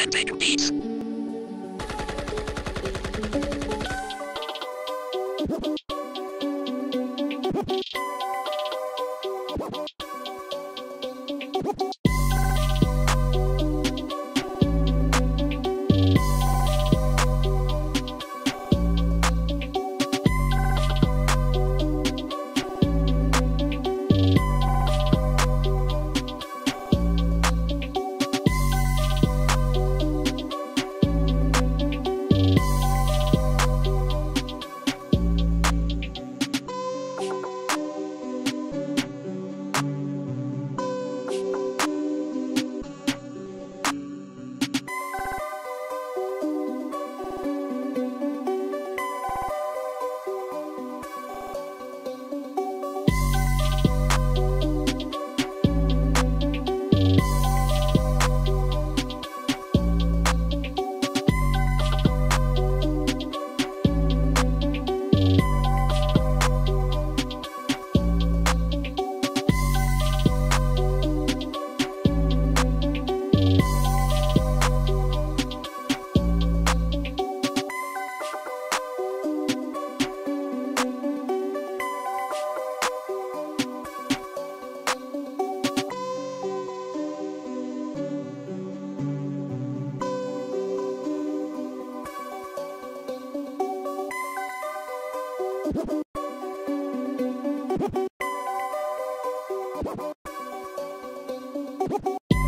and take a piece. Thank you.